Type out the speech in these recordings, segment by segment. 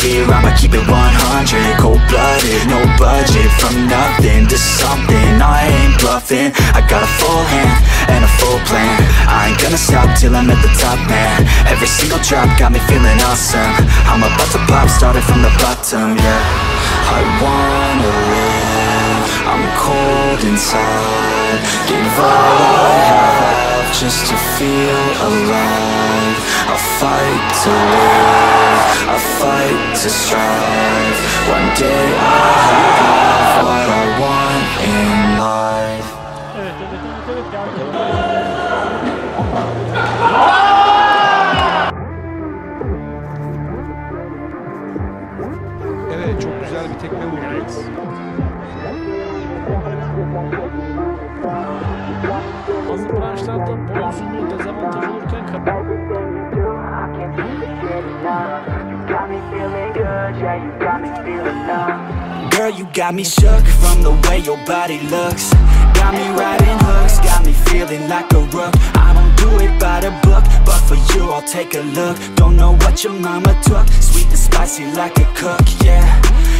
100 Cold-blooded, no budget From nothing to something. I ain't bluffing I got a full hand and a full plan. I ain't gonna stop till I'm at the top, man. Every single drop got me feeling awesome. I'm about to pop, started from the bottom, yeah. I wanna live I'm cold inside. Give all I have just to feel alive. I'll fight to live. I'll fight to strive. One day I'll have what like a rook I don't do it by the book, but for you I'll take a look. Don't know what your mama took, sweet and spicy like a cook, yeah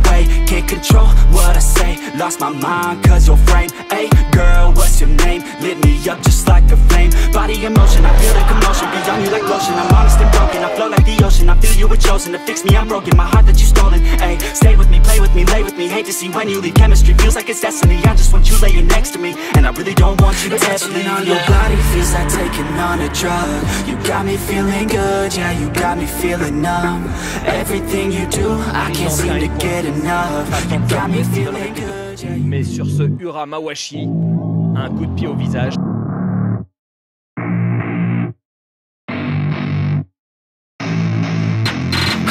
Can't control what I say. Lost my mind cause your frame. Hey girl, what's your name? Lit me up just like a flame. Body in motion, I feel the commotion Be on you like lotion, I'm honest and broken. I flow like the ocean, you were chosen To fix me, I'm broken, my heart that you stolen. Hey, stay with me, play with me, lay with me. Hate to see when you leave. Chemistry Feels like it's destiny, I just want you laying next to me. And I really don't want you to ever leave on your body. Feels like taking on a drug. You got me feeling good, yeah, you got me feeling numb. Everything you do, I can't seem to get enough. You got me feeling good, yeah, Mais sur ce Ura Mawashi, un coup de pied au visage.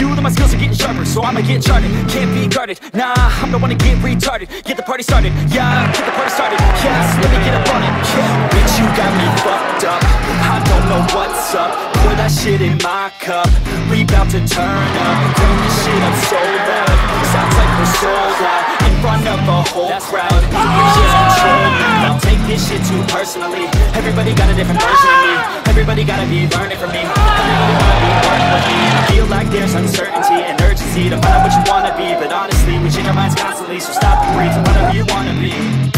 you that my skills are getting sharper So I'ma get charted, can't be guarded. Nah, I'm the one to get retarded. Get the party started, yeah, get the party started. Yes, let me get up on it, yeah. Bitch, you got me fucked up. I don't know what's up. Pour that shit in my cup. We bout to turn up. Turn this shit up so loud Sounds like we're sold out In front of a whole crowd. Just control me. Ah! I'll take this shit too personally. Everybody got a different version of me Everybody gotta be learning from me. Everybody wanna be with me I feel like there's uncertainty and urgency To find out what you wanna be But honestly, we change our minds constantly So stop and breathe to whatever you wanna be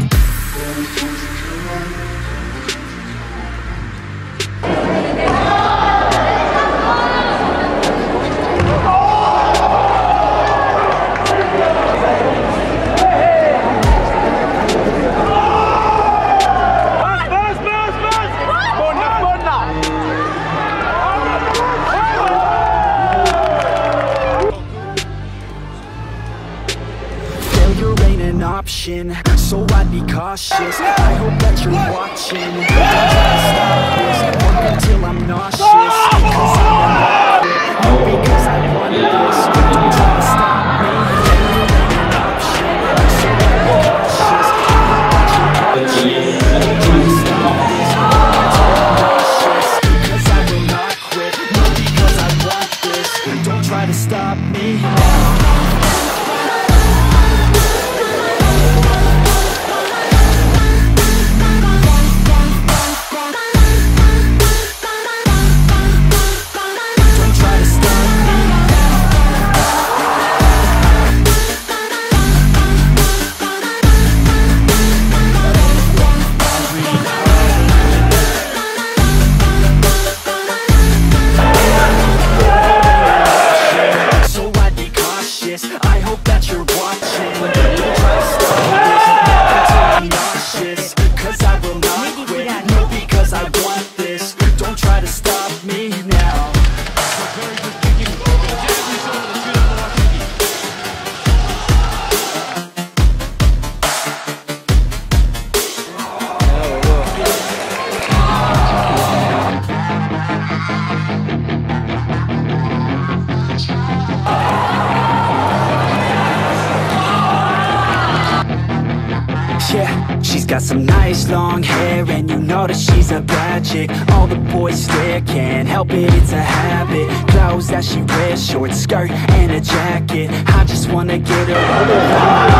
she's got some nice long hair And you know that she's a bad chick. All the boys stare, can't help it, it's a habit. Clothes that she wears, short skirt and a jacket. I just wanna get her around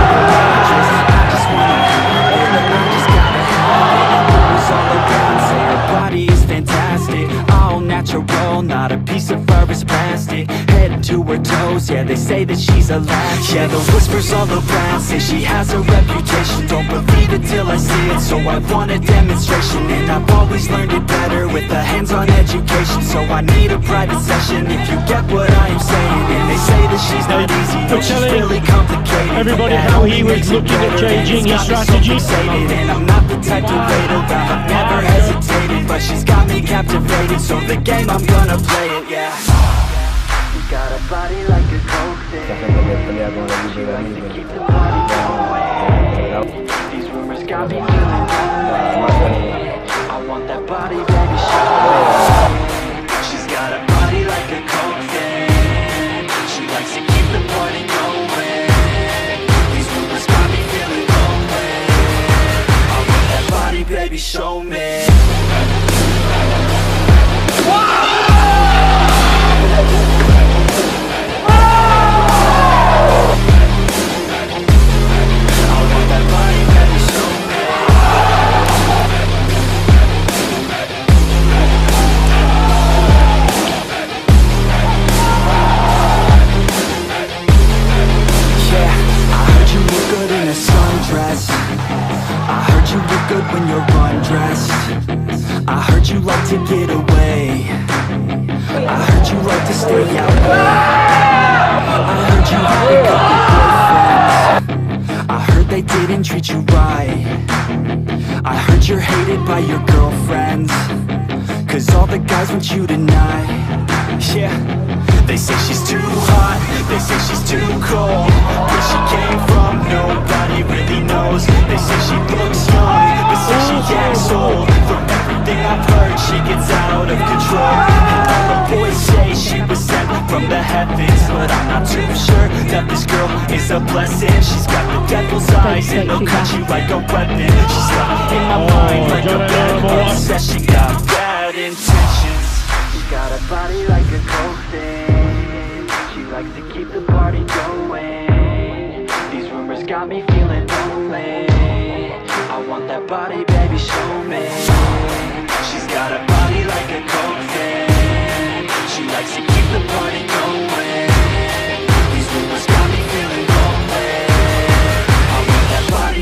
I just wanna have it, I just gotta have it. Rules all around, say her body natural, not a piece of fur is plastic. Head to her toes, yeah, they say that she's a latch. Yeah, the whispers all around say she has a reputation. Don't believe it till I see it, so I want a demonstration And I've always learned it better with a hands-on education So I need a private session if you get what I am saying And they say that she's not easy, no, she's really complicated everybody how he was looking at better, and changing his got so strategy. And I'm not the type to wait around, I've never hesitated But she's got me captivated, so the game I'm gonna play it, yeah got a body like a coke thing. She likes to keep the party going. Me feeling. I want that body, baby, show your girlfriends Cause all the guys want you tonight. Yeah. They say she's too hot. They say she's too cold. Where she came from Nobody really knows. They say she looks young But say she acts old. From everything I've heard She gets out of control. And all the boys say she was sent from the heavens But I'm not too sure That this girl is a blessing. She's got the devil's eyes And they'll cut you like a weapon. She's stuck in my oh, mind like a bad obsession Got bad intentions. She got a body like a coaxin She likes to keep the party going. These rumors got me feeling lonely. I want that body, baby, show me. She's got a body like a coaxin She likes to keep the party going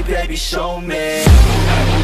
baby, show me.